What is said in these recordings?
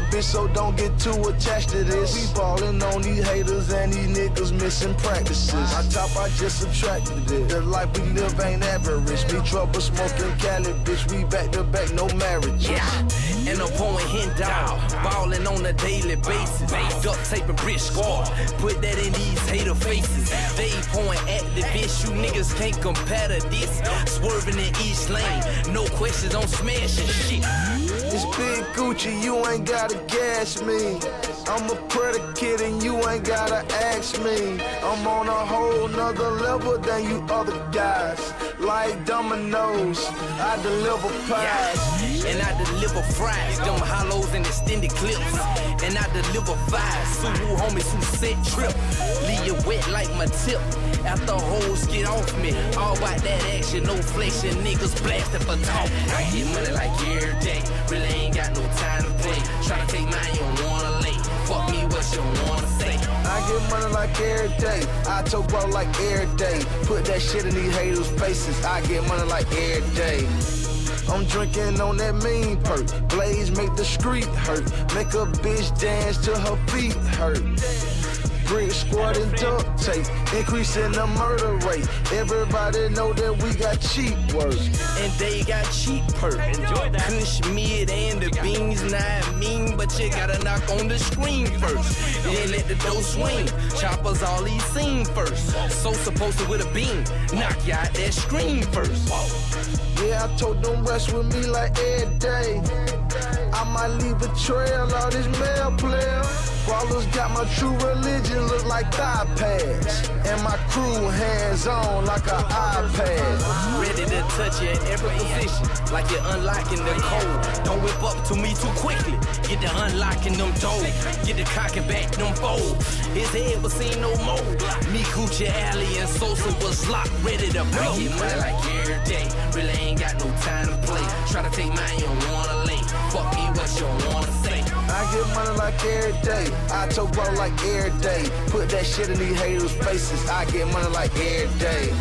a bitch, so don't get too attached to this. We ballin' on these haters and these niggas missing practices. I top, I just subtracted it. The life we live ain't average. Me trouble smoking Cali, bitch. We back to back, no marriage. Yeah, and I'm pouring hand down, ballin' on a daily basis. Duct tape and brick squad, put that in these hater faces. They point at the bitch, you niggas can't compare to this. Swerving in each lane, no questions on smashing shit. It's Big Gucci, you ain't gotta gas me. I'm a predicate and you ain't gotta ask me. I'm on a whole nother level than you other guys. Like Domino's, I deliver pies. And I deliver fries, them hollows and extended clips. And I deliver fives, Suwu homies who set trip. Leave you wet like my tip. After hoes get off me, all about that action, no flexing, niggas blasting for talk. I get money like every day, really ain't got no time to play. Try to take mine, you don't wanna lay. Fuck me, what you wanna say? I get money like every day. I told bro like every day. Put that shit in these haters' faces. I get money like every day. I'm drinking on that mean perk. Blaze make the street hurt. Make a bitch dance till her feet hurt. Brick squad and duct tape, increasing the murder rate. Everybody know that we got cheap work. and they got cheap perk. Enjoy that. Kush, mid, and the beans not mean, but you gotta knock on the screen first. Then let the dough swing. Choppers all these seen first. So supposed to with a beam, knock you out that screen first. Yeah, I told them rest with me like every day. I might leave a trail, all this mail player. Ballers got my true religion look like thigh pads. And my crew hands on like an iPad. Ready to touch you in every position, like you're unlocking the code. Don't whip up to me too quickly. Get the unlocking them doors. Get the cocking back them folds. His head was seen no more. Me, Coochie Alley, and Sosa was locked, ready to blow. Get money like every day. Really ain't got no time to play. Try to take mine, you don't wanna lay. Fuck me, what you wanna say? I get money like every day. I told bro like every day. Put that shit in these haters' faces. I get money like every day.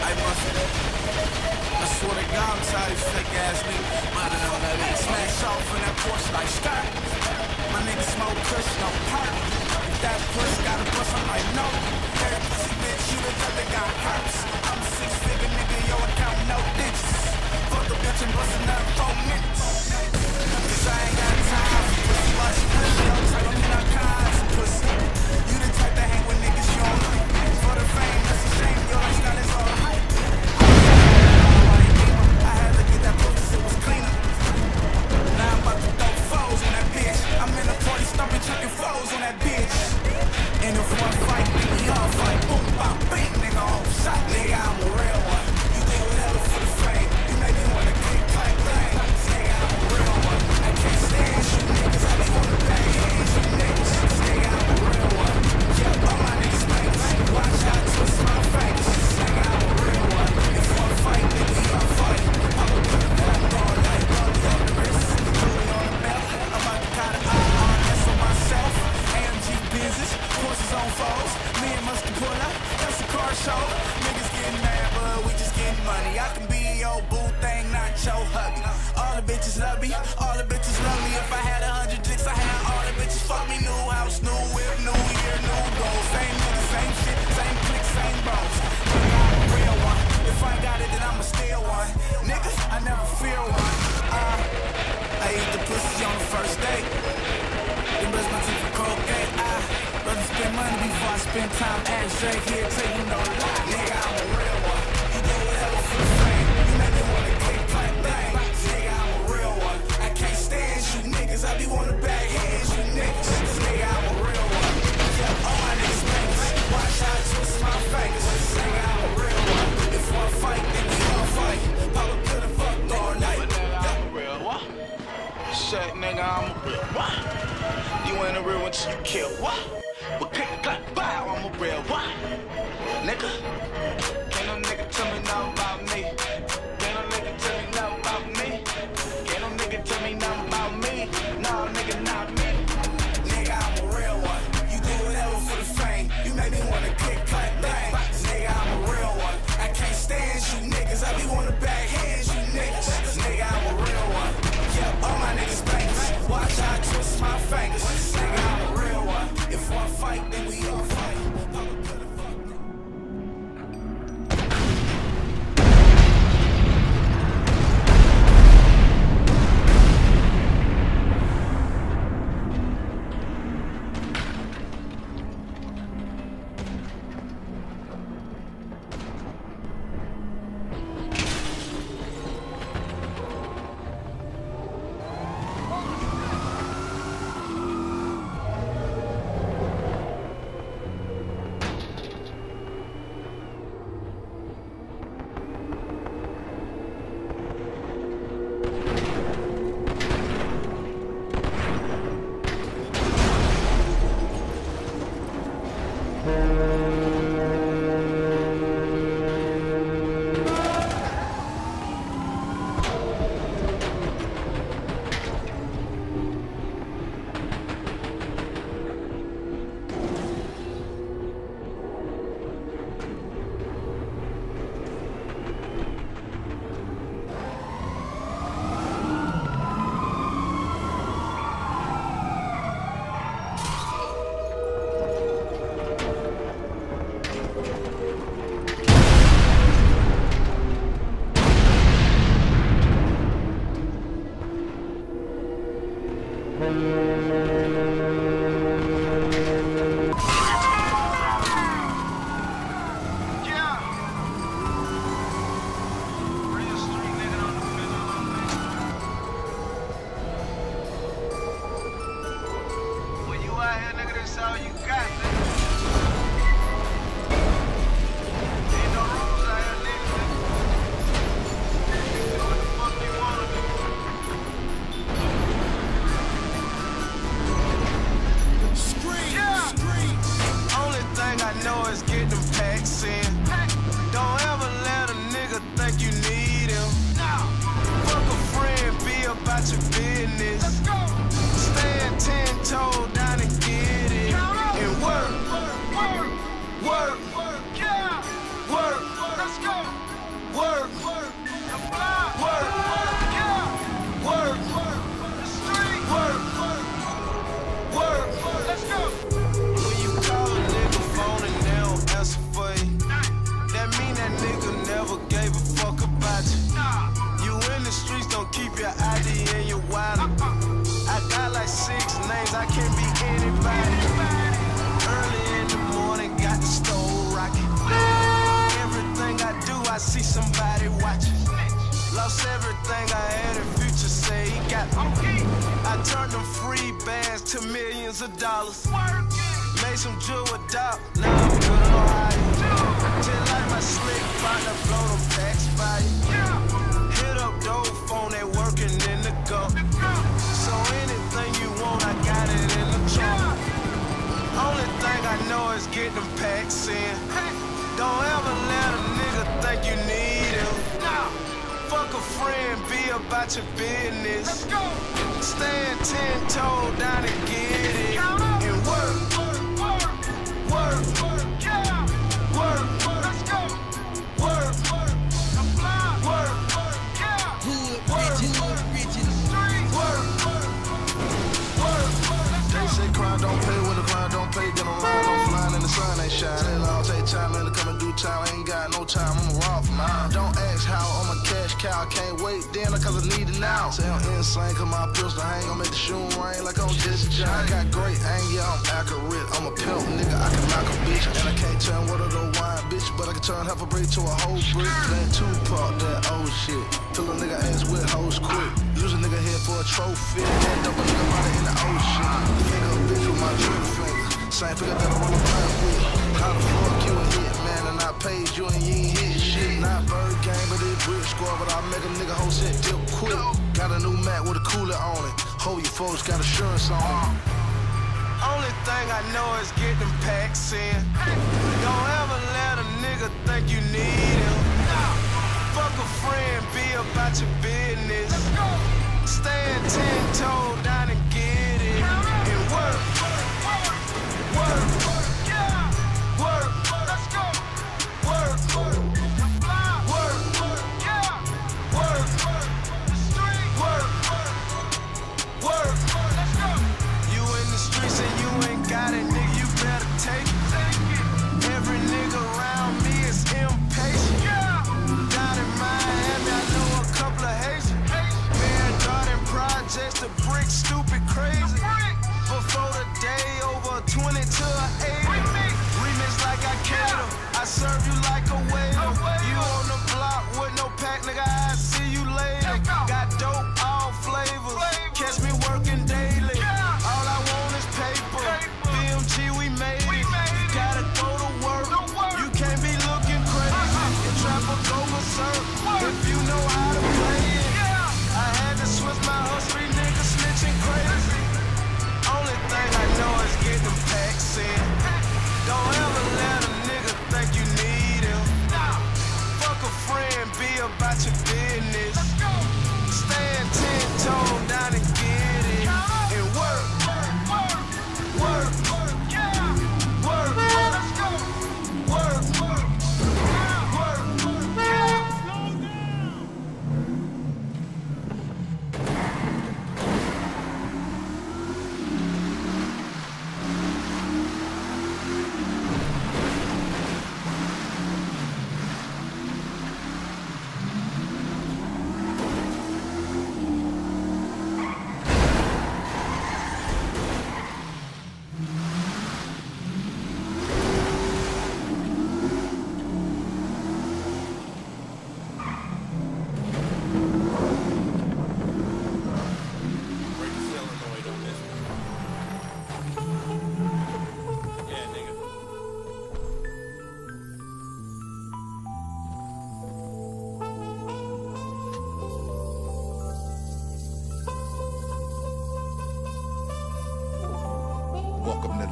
I must I I'm of these fake ass that. Smash off in that Porsche like skirt. My nigga smoke kush, no perk. If that push got a bust, I'm like, no. Every pussy bitch, you the type that got hurts. I'm a six figure nigga, yo, I count no digits. Fuck the bitch and bustin' up four minutes. Cause I ain't got time for pussy. Watch pussy, yo, type of me, I cons pussy. You the type that hang with niggas you don't like. For the fame, that's a shame, your lifestyle is all you kill what? See somebody watching. Lost everything I had, and future say he got me. I turned them free bands to millions of dollars. Made some jewel dog, now I'm good in Ohio. Till like my slick partner, blow them packs by you. Hit up dope phone, they working in the go. So anything you want, I got it in the trunk. Only thing I know is get them packs in. Don't ever let a think you need him. Fuck a friend, be about your business. Stand ten toe down and get it. Mine. Don't ask how I'm a cash cow. Can't wait then cause I need it now. Say I'm insane cause my pistol hang. I'll make the shoe rain like I'm Jesse John. I got great aim, yeah, I'm accurate. I'm a pimp, nigga, I can knock a bitch. And I can't turn water to wine, bitch. But I can turn half a brick to a whole brick. Playing Tupac, that old shit. Fill a nigga ass with hoes quick. Use a nigga head for a trophy. End up a nigga body in the ocean. Finger a bitch with my trigger finger. Same figure that I roll a with. How the fuck you a hit, man? And I paid you and you ain't hit shit. Not bird game, but it brick score. But I make a nigga whole shit dip quick. Got a new mat with a cooler on it. Hold your folks got assurance on it. Only thing I know is get them packs in. Don't ever let a nigga think you need him. Fuck a friend, be about your business. Stand ten toes down and get it. And work. Work. Work.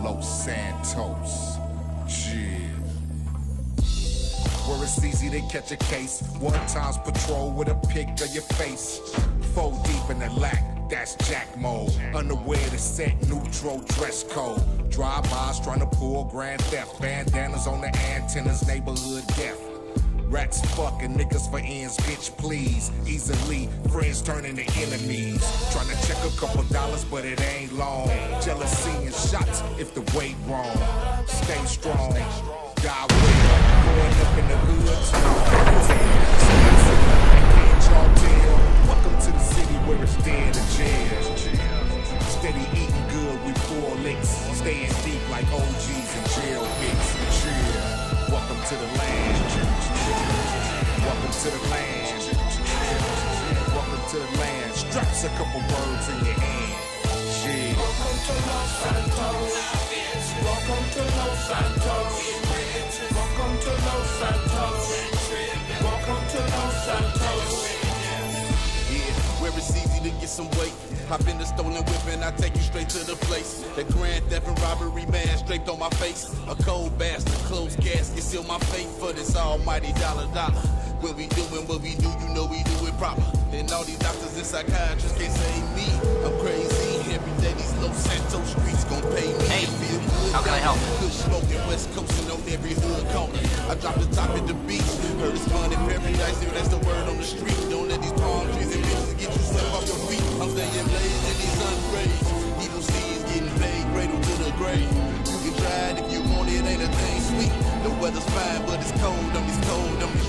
Los Santos. Yeah. Where it's easy to catch a case. One times patrol with a pic of your face. Four deep in the lack, that's Jack mode. Underwear to set neutral dress code. Drive-bys trying to pull grand theft. Bandanas on the antennas, neighborhood death. Rats fucking niggas for ends, bitch, please. Easily, friends turning to enemies. Trying to check a couple dollars, but it ain't long. Jealousy and shots if the weight wrong. Stay strong. God will. Growing up in the y'all? Welcome to the city where it's dead and jail. Steady eating good, we four licks. Staying deep like OGs and jail bits. Chill. Welcome to the land. Welcome to the land. Welcome to the land. Straps a couple words in your hand. Yeah. Welcome to Los Santos. Welcome to Los Santos. Welcome to Los Santos. Welcome to Los Santos. Where it's easy to get some weight. Hop in the stolen whip and I take you straight to the place. The grand theft and robbery man draped on my face. A cold bastard, closed casket, seal my fate for this almighty dollar dollar. When we doing what we do, you know we do proper. And all these doctors and psychiatrists can't save me. I'm crazy. Every day these Los Santos streets gon' pay me. Hey, how can I help? Good smoking, West Coastin' on every hood corner. I drop the top at the beach. Heard it's fun in paradise, if that's the word on the street. Don't let these palm trees and bitches get you swept off your feet. I'm staying blazed in these. Evil seeds getting paid, cradle to the grave. You can try it if you want it, ain't a thing sweet. The weather's fine, but it's cold on these cold on these